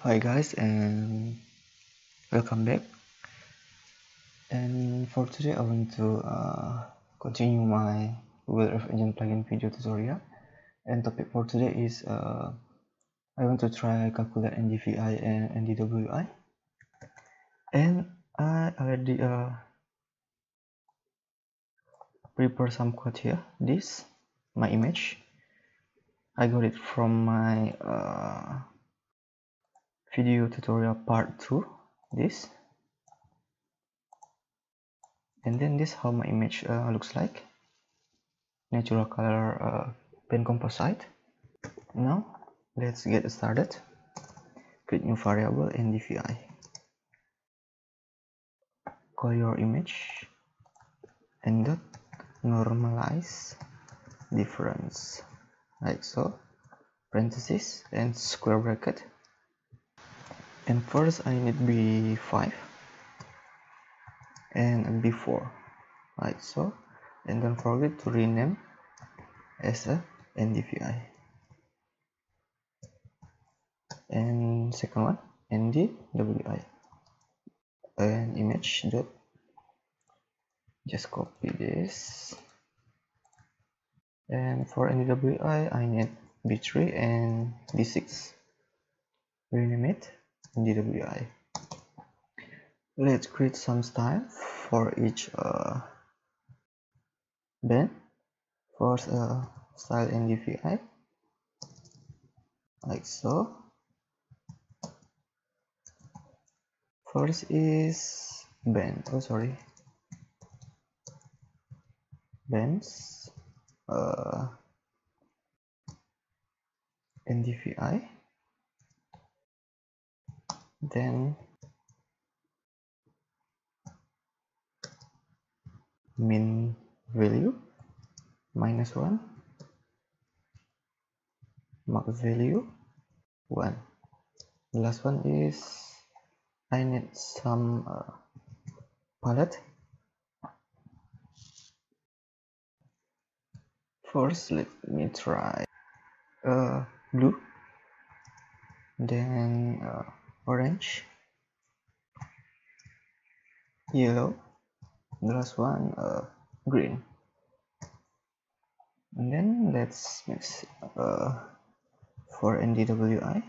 hi guys and welcome back. And for today I want to uh, continue my Google Earth Engine plugin video tutorial. And topic for today is uh, I want to try calculate NDVI and NDWI and I already uh, prepare some code here. This my image. I got it from my uh, video tutorial part 2 this. And then this how my image uh, looks like. Natural color uh, pen composite. Now let's get started. Create new variable ndvi call your image and dot normalize difference. Like so. Parenthesis and square bracket and first I need b5 and b4 like so. And don't forget to rename as a ndvi and second one ndwi and image dot. Just copy this. And for ndwi I need b3 and b6 rename it ndwi let's create some style for each uh, band. First uh, style ndvi like so. First is band. Oh sorry. Bands uh, ndvi then min value minus 1 max value 1 the last one is I need some uh, palette. First let me try uh, blue. Then uh, orange. Yellow. The last one uh, green. And then let's mix uh, for ndwi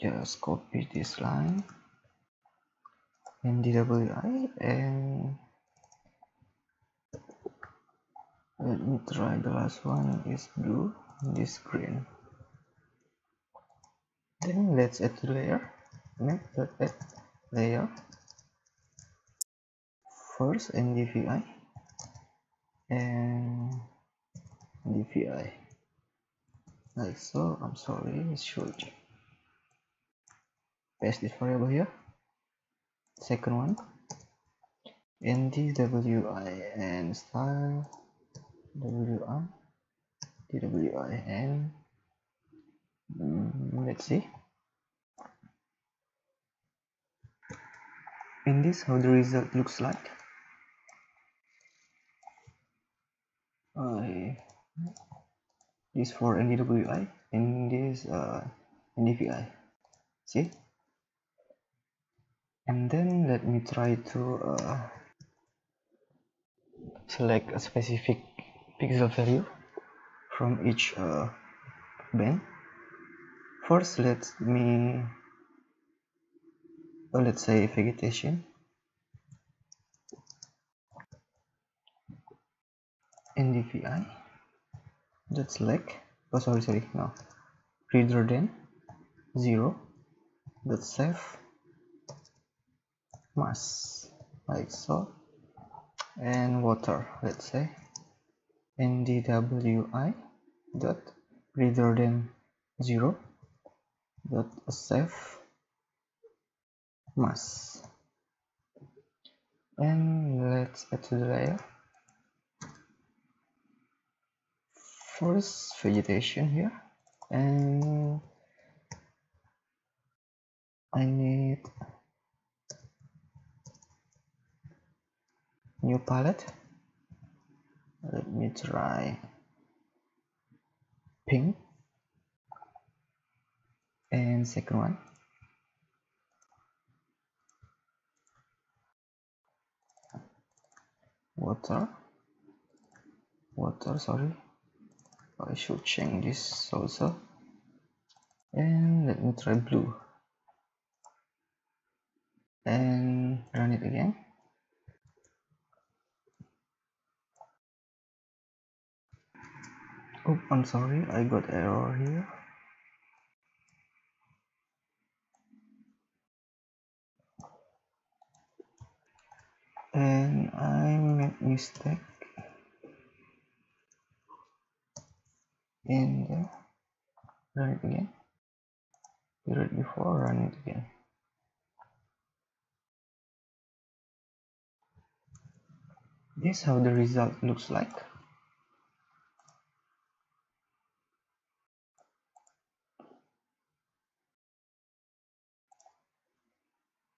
just copy this line. Ndwi and let me try the last one. Is blue this green then let's add the layer make that add layer. First ndvi and ndvi like so i'm sorry it should paste this variable here. Second one. Ndwi and style. Wi dwi and mm, let's see in this? How the result looks like? This for NDWI and this uh, NDVI see? And then let me try to uh, select a specific pixel value from each uh, band. First let me uh, let's say vegetation. Ndvi that's like oh sorry sorry no. Greater than zero. That's self mask like so. And water let's say. Ndwi dot greater than zero. Dot save mass and let's add to the layer. First vegetation here. And I need new palette. Let me try pink. And second one water. Water sorry. I should change this also. And let me try blue. And run it again. Oh I'm sorry. I got error here. And I mistake in the run it again. Period before run it again. This how the result looks like.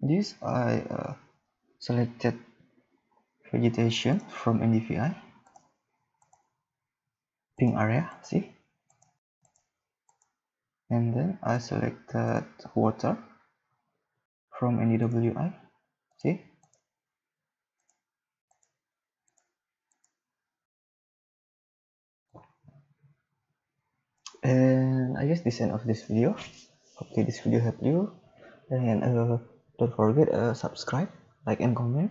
This I uh, selected vegetation from NDVI pink area see? And then I selected water from NDWI see? And I guess this end of this video. Hopefully this video helped you. And uh, don't forget uh, subscribe like and comment